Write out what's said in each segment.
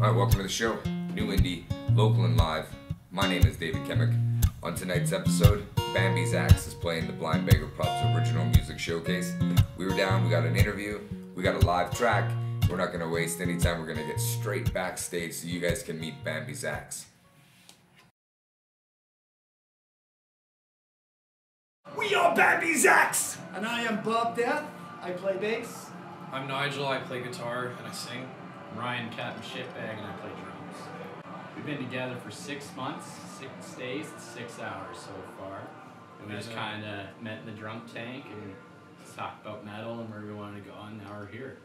All right, welcome to the show. New indie, local and live. My name is David Kemick. On tonight's episode, Bambi's Axe is playing the Blind Beggar Pub's original music showcase. We were down, we got an interview, we got a live track. We're not gonna waste any time, we're gonna get straight backstage so you guys can meet Bambi's Axe. We are Bambi's Axe! And I am Bob Death. I play bass. I'm Nigel, I play guitar and I sing. I'm Ryan Captain Shitbag and I play drums. We've been together for six months, six days, six hours so far. And we just kind of met in the drum tank and talked about metal and where we wanted to go, and now we're here.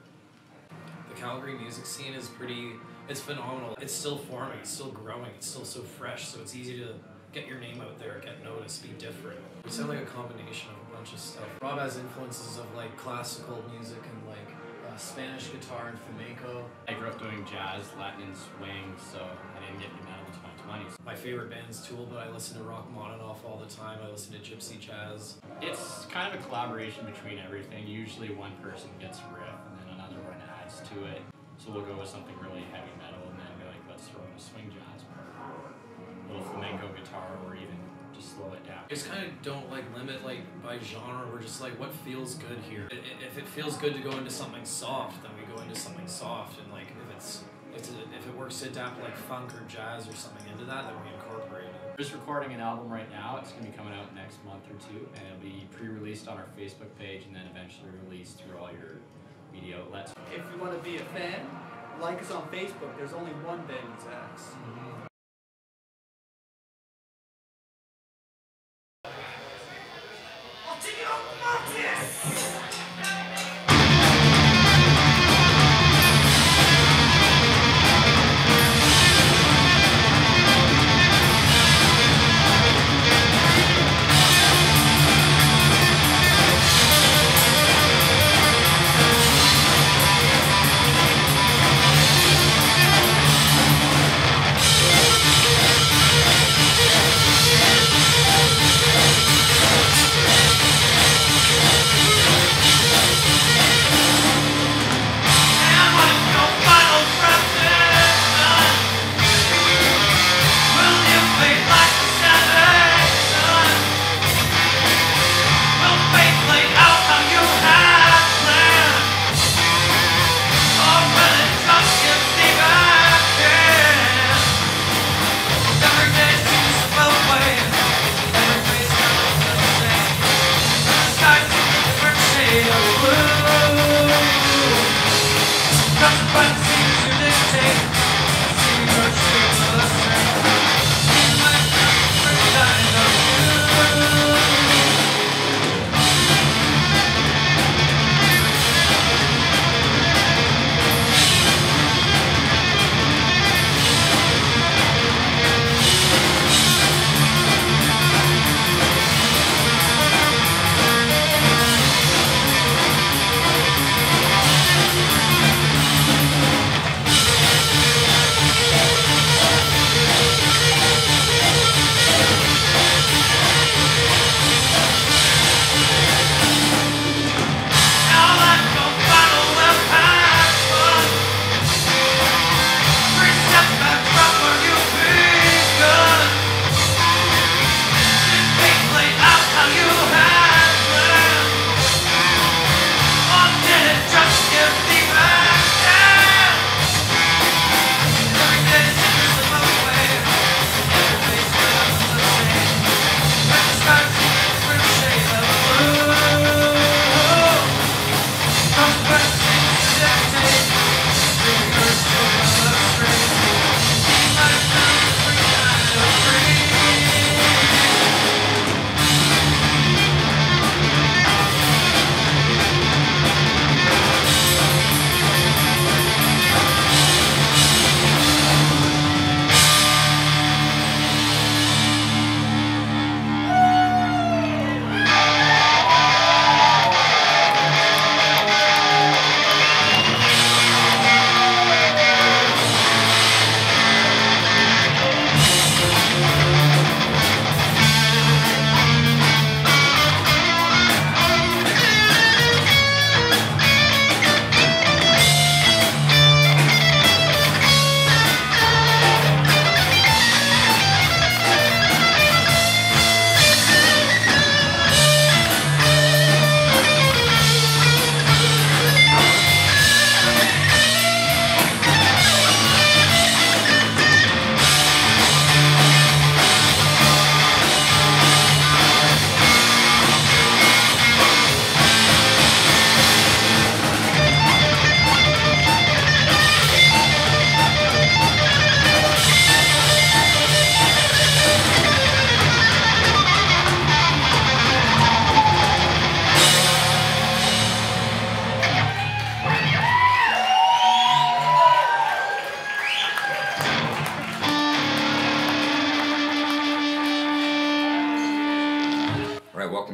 The Calgary music scene is pretty, it's phenomenal. It's still forming, it's still growing, it's still so fresh, so it's easy to get your name out there, get noticed, be different. We sound like a combination of a bunch of stuff. Rob has influences of like classical music and like Spanish guitar and flamenco. I grew up doing jazz, Latin, and swing, so I didn't get into metal until my 20s. My favorite band's Tool, but I listen to Rachmaninoff all the time. I listen to gypsy jazz. It's kind of a collaboration between everything. Usually one person gets a riff and then another one adds to it. So we'll go with something really heavy metal and then be like, let's throw in a swing jazz part, a little flamenco guitar, or slow it down. We just kind of don't like limit like by genre. We're just like, what feels good here? I- i- If it feels good to go into something soft, then we go into something soft. And like if it's if, it works to adapt like funk or jazz or something into that, then we incorporate it. We're just recording an album right now. It's going to be coming out next month or two, and it'll be pre-released on our Facebook page and then eventually released through all your media outlets. If you want to be a fan, like us on Facebook. There's only one Bambi's Axe.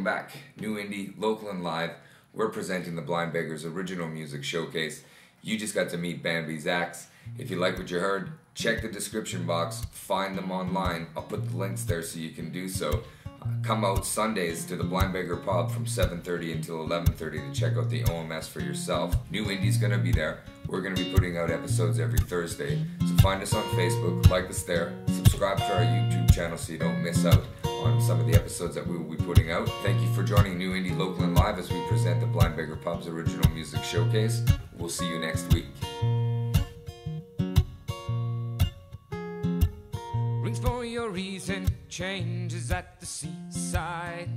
Welcome back. New indie, local and live. We're presenting the Blind Beggars original music showcase. You just got to meet Bambi's Axe. If you like what you heard, check the description box, find them online. I'll put the links there so you can do so. Uh, come out Sundays to the Blind Beggar Pub from 7:30 until 11:30 to check out the OMS for yourself. New Indie's gonna be there. We're gonna be putting out episodes every Thursday. So find us on Facebook, like us there, subscribe to our YouTube channel so you don't miss out on some of the episodes that we will be putting out. Thank you for joining New Indie Local and Live as we present the Blind Beggar Pub's original music showcase. We'll see you next week. Rings for your reason, changes at the seaside.